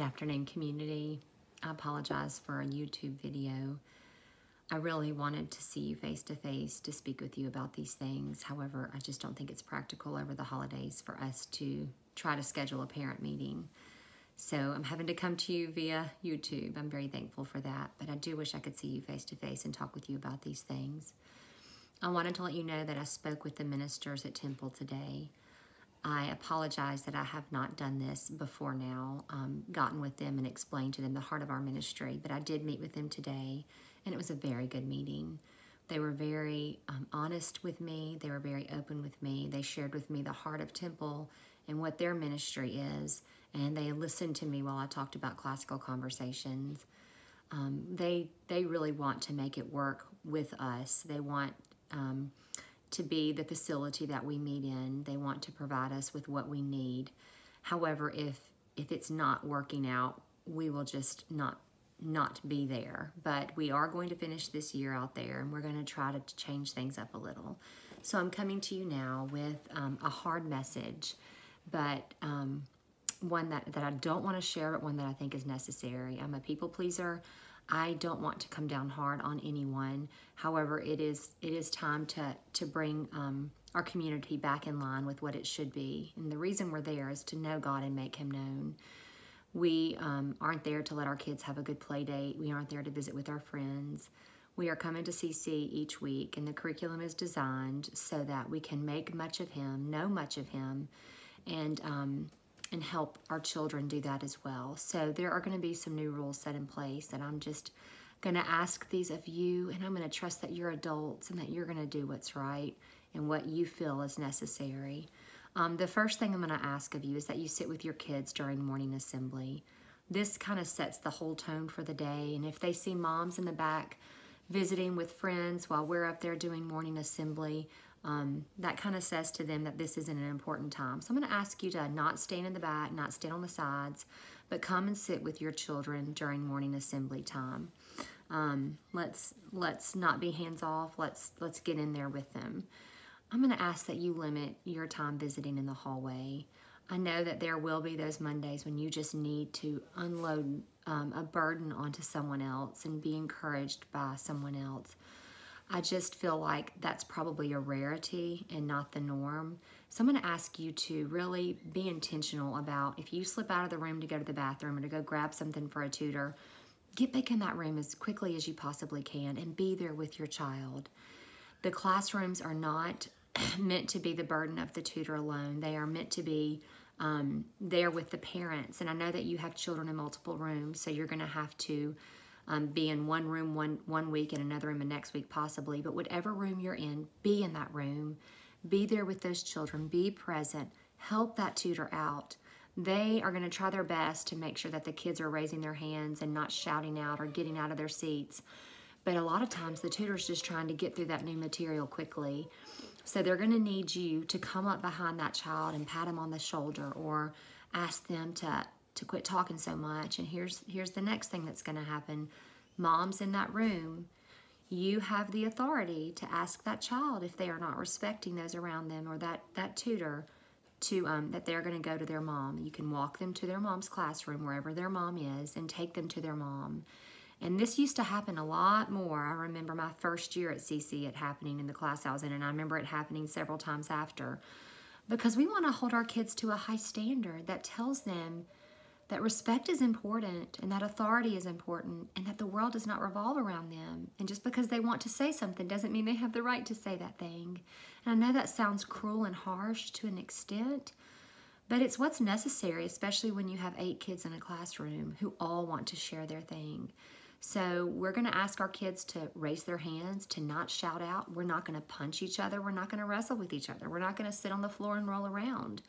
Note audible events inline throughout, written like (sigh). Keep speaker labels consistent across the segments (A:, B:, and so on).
A: Good afternoon, community. I apologize for a YouTube video. I really wanted to see you face to face to speak with you about these things. However, I just don't think it's practical over the holidays for us to try to schedule a parent meeting. So I'm having to come to you via YouTube. I'm very thankful for that, but I do wish I could see you face to face and talk with you about these things. I wanted to let you know that I spoke with the ministers at Temple today. I apologize that I have not done this before now, um, gotten with them and explained to them the heart of our ministry, but I did meet with them today, and it was a very good meeting. They were very um, honest with me. They were very open with me. They shared with me the heart of Temple and what their ministry is, and they listened to me while I talked about classical conversations. Um, they they really want to make it work with us. They want um, to be the facility that we meet in. They want to provide us with what we need. However, if if it's not working out, we will just not not be there. But we are going to finish this year out there, and we're going to try to change things up a little. So I'm coming to you now with um, a hard message, but um, one that, that I don't want to share, but one that I think is necessary. I'm a people pleaser. I don't want to come down hard on anyone. However, it is it is time to to bring um, our community back in line with what it should be. And the reason we're there is to know God and make Him known. We um, aren't there to let our kids have a good play date. We aren't there to visit with our friends. We are coming to CC each week, and the curriculum is designed so that we can make much of Him, know much of Him, and um, and help our children do that as well. So there are going to be some new rules set in place and I'm just going to ask these of you and I'm going to trust that you're adults and that you're going to do what's right and what you feel is necessary. Um, the first thing I'm going to ask of you is that you sit with your kids during morning assembly. This kind of sets the whole tone for the day and if they see moms in the back visiting with friends while we're up there doing morning assembly, um, that kind of says to them that this isn't an important time. So I'm going to ask you to not stand in the back, not stand on the sides, but come and sit with your children during morning assembly time. Um, let's let's not be hands off. Let's let's get in there with them. I'm going to ask that you limit your time visiting in the hallway. I know that there will be those Mondays when you just need to unload um, a burden onto someone else and be encouraged by someone else. I just feel like that's probably a rarity and not the norm. So I'm going to ask you to really be intentional about if you slip out of the room to go to the bathroom or to go grab something for a tutor, get back in that room as quickly as you possibly can and be there with your child. The classrooms are not (clears throat) meant to be the burden of the tutor alone. They are meant to be um, there with the parents. And I know that you have children in multiple rooms, so you're going to have to um, be in one room one, one week and another room the next week possibly, but whatever room you're in, be in that room. Be there with those children. Be present. Help that tutor out. They are going to try their best to make sure that the kids are raising their hands and not shouting out or getting out of their seats. But a lot of times the tutor's just trying to get through that new material quickly. So they're going to need you to come up behind that child and pat them on the shoulder or ask them to to quit talking so much. And here's here's the next thing that's going to happen. Moms in that room, you have the authority to ask that child if they are not respecting those around them or that that tutor to um, that they're going to go to their mom. You can walk them to their mom's classroom wherever their mom is and take them to their mom. And this used to happen a lot more. I remember my first year at CC it happening in the class I was in, and I remember it happening several times after. Because we want to hold our kids to a high standard that tells them that respect is important and that authority is important and that the world does not revolve around them. And just because they want to say something doesn't mean they have the right to say that thing. And I know that sounds cruel and harsh to an extent, but it's what's necessary, especially when you have eight kids in a classroom who all want to share their thing. So we're going to ask our kids to raise their hands, to not shout out. We're not going to punch each other. We're not going to wrestle with each other. We're not going to sit on the floor and roll around.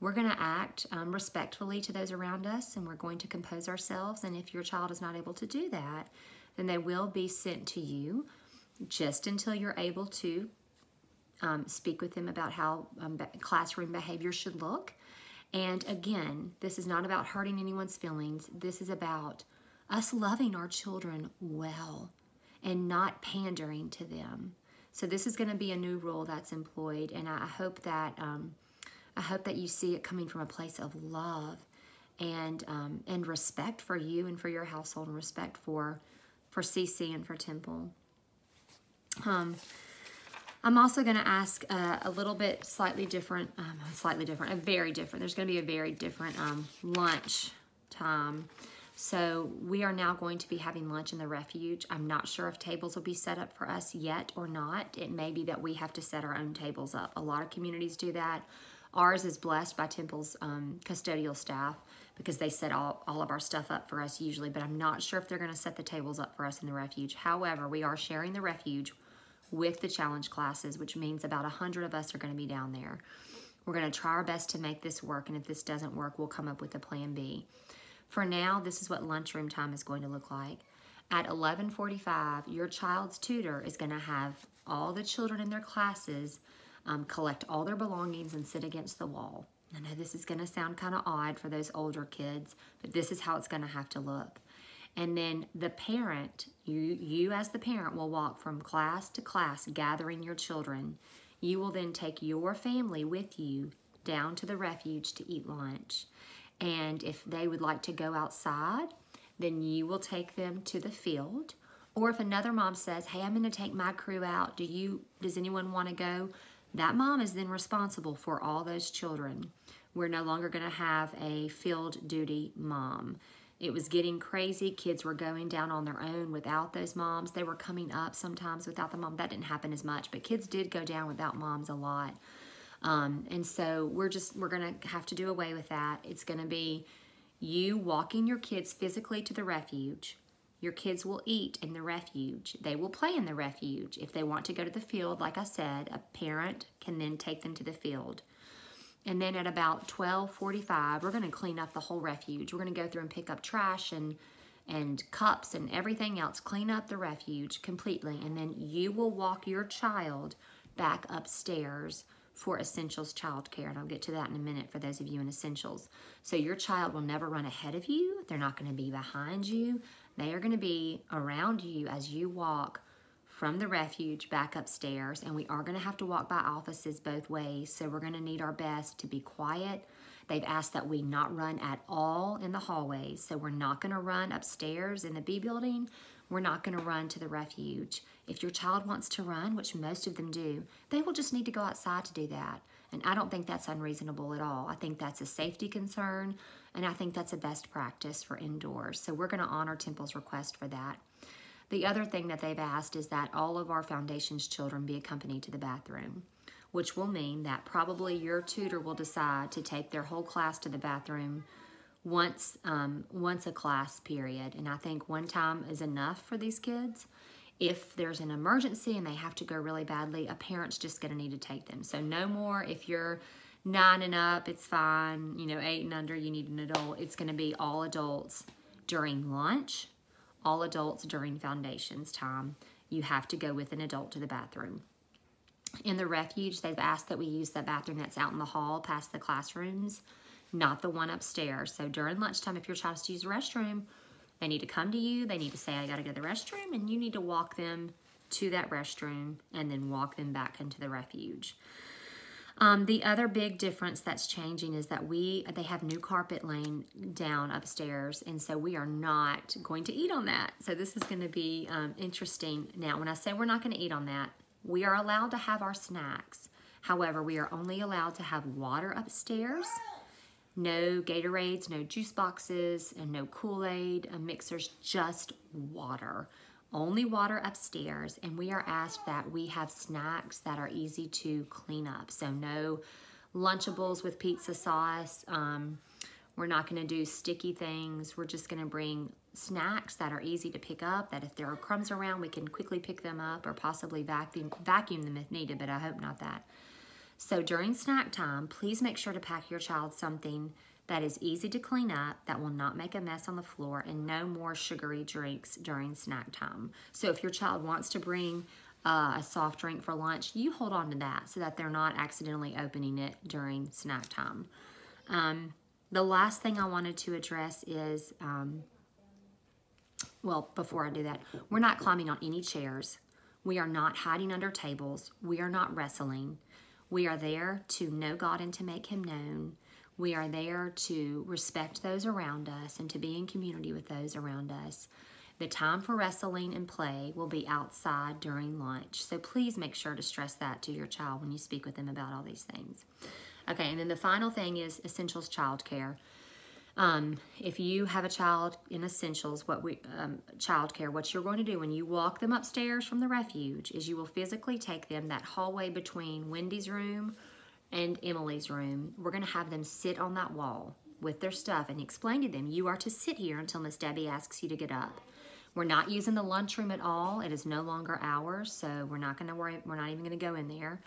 A: We're going to act um, respectfully to those around us and we're going to compose ourselves. And if your child is not able to do that, then they will be sent to you just until you're able to um, speak with them about how um, classroom behavior should look. And again, this is not about hurting anyone's feelings. This is about us loving our children well and not pandering to them. So this is going to be a new rule that's employed, and I hope that um, I hope that you see it coming from a place of love and um, and respect for you and for your household and respect for for CC and for Temple. Um, I'm also going to ask uh, a little bit slightly different, um, slightly different, a very different. There's going to be a very different um, lunch time. So we are now going to be having lunch in the refuge. I'm not sure if tables will be set up for us yet or not. It may be that we have to set our own tables up. A lot of communities do that. Ours is blessed by Temple's um, custodial staff because they set all, all of our stuff up for us usually, but I'm not sure if they're going to set the tables up for us in the refuge. However, we are sharing the refuge with the challenge classes, which means about 100 of us are going to be down there. We're going to try our best to make this work, and if this doesn't work, we'll come up with a plan B. For now, this is what lunchroom time is going to look like. At 11:45, your child's tutor is going to have all the children in their classes um, collect all their belongings and sit against the wall. I know this is going to sound kind of odd for those older kids, but this is how it's going to have to look. And then the parent, you, you as the parent will walk from class to class gathering your children. You will then take your family with you down to the refuge to eat lunch. And if they would like to go outside, then you will take them to the field. Or if another mom says, hey, I'm gonna take my crew out, do you, does anyone wanna go? That mom is then responsible for all those children. We're no longer gonna have a field duty mom. It was getting crazy. Kids were going down on their own without those moms. They were coming up sometimes without the mom. That didn't happen as much, but kids did go down without moms a lot. Um, and so we're just, we're going to have to do away with that. It's going to be you walking your kids physically to the refuge. Your kids will eat in the refuge. They will play in the refuge. If they want to go to the field, like I said, a parent can then take them to the field. And then at about 12:45, we're going to clean up the whole refuge. We're going to go through and pick up trash and and cups and everything else, clean up the refuge completely, and then you will walk your child back upstairs for Essentials Childcare, and I'll get to that in a minute for those of you in Essentials. So your child will never run ahead of you. They're not going to be behind you. They are going to be around you as you walk from the refuge back upstairs and we are going to have to walk by offices both ways. So we're going to need our best to be quiet. They've asked that we not run at all in the hallways so we're not going to run upstairs in the b building. We're not going to run to the refuge. If your child wants to run which most of them do they will just need to go outside to do that. And i don't think that's unreasonable at all. I think that's a safety concern and i think that's a best practice for indoors so we're going to honor temple's request for that the other thing that they've asked is that all of our foundation's children be accompanied to the bathroom, which will mean that probably your tutor will decide to take their whole class to the bathroom once um, once a class period. And I think one time is enough for these kids. If there's an emergency and they have to go really badly, a parent's just going to need to take them. So no more if you're nine and up, it's fine. You know, eight and under, you need an adult. It's going to be all adults during lunch all adults during foundations time. You have to go with an adult to the bathroom. In the refuge, they've asked that we use the bathroom that's out in the hall past the classrooms, not the one upstairs. So during lunchtime, if your child has to use the restroom, they need to come to you. They need to say, I got to go to the restroom, and you need to walk them to that restroom and then walk them back into the refuge. Um, the other big difference that's changing is that we they have new carpet laying down upstairs, and so we are not going to eat on that. So this is going to be um, interesting. Now, when I say we're not going to eat on that, we are allowed to have our snacks. However, we are only allowed to have water upstairs. No Gatorades, no juice boxes, and no Kool-Aid, mixers, just water only water upstairs and we are asked that we have snacks that are easy to clean up. So no Lunchables with pizza sauce. Um, we're not going to do sticky things. We're just going to bring snacks that are easy to pick up, that if there are crumbs around, we can quickly pick them up or possibly vacuum, vacuum them if needed, but I hope not that. So during snack time, please make sure to pack your child something that is easy to clean up, that will not make a mess on the floor, and no more sugary drinks during snack time. So if your child wants to bring uh, a soft drink for lunch, you hold on to that so that they're not accidentally opening it during snack time. Um, the last thing I wanted to address is, um, well, before I do that, we're not climbing on any chairs. We are not hiding under tables. We are not wrestling. We are there to know God and to make him known. We are there to respect those around us and to be in community with those around us. The time for wrestling and play will be outside during lunch. So please make sure to stress that to your child when you speak with them about all these things. Okay, and then the final thing is essentials childcare. Um, if you have a child in essentials, what we um, childcare, what you're going to do when you walk them upstairs from the refuge is you will physically take them that hallway between Wendy's room and Emily's room. We're going to have them sit on that wall with their stuff and explain to them, you are to sit here until Miss Debbie asks you to get up. We're not using the lunchroom at all. It is no longer ours, so we're not going to worry. We're not even going to go in there.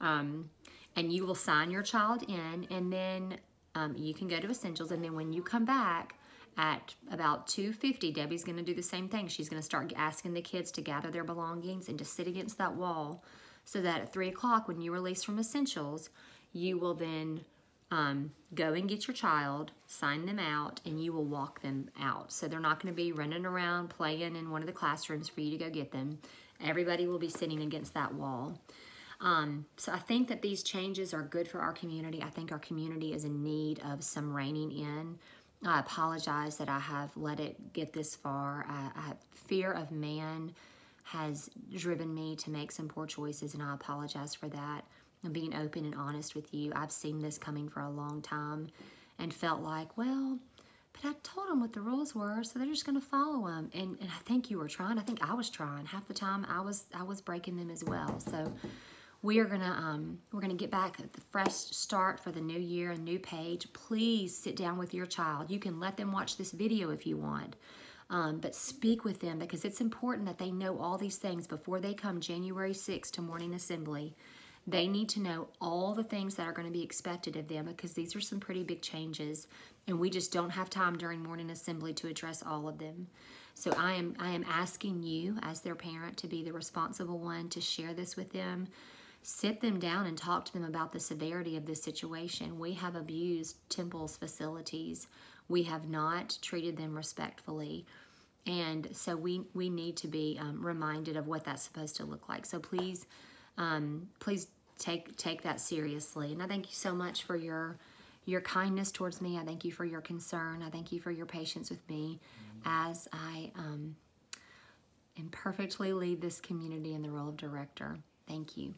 A: Um, and you will sign your child in, and then um, you can go to essentials and then when you come back at about 2.50 debbie's going to do the same thing she's going to start asking the kids to gather their belongings and to sit against that wall so that at 3 o'clock when you release from essentials you will then um, go and get your child sign them out and you will walk them out so they're not going to be running around playing in one of the classrooms for you to go get them everybody will be sitting against that wall um, so I think that these changes are good for our community. I think our community is in need of some reining in. I apologize that I have let it get this far. I, I fear of man has driven me to make some poor choices, and I apologize for that. I'm being open and honest with you. I've seen this coming for a long time and felt like, well, but I told them what the rules were, so they're just going to follow them. And, and I think you were trying. I think I was trying. Half the time, I was I was breaking them as well. So we are gonna um, we're gonna get back at the fresh start for the new year, a new page. Please sit down with your child. You can let them watch this video if you want, um, but speak with them because it's important that they know all these things before they come January 6th to morning assembly. They need to know all the things that are going to be expected of them because these are some pretty big changes, and we just don't have time during morning assembly to address all of them. So I am I am asking you as their parent to be the responsible one to share this with them sit them down and talk to them about the severity of this situation. We have abused Temple's facilities. We have not treated them respectfully. And so we, we need to be um, reminded of what that's supposed to look like. So please, um, please take take that seriously. And I thank you so much for your your kindness towards me. I thank you for your concern. I thank you for your patience with me as I um, imperfectly lead this community in the role of director. Thank you.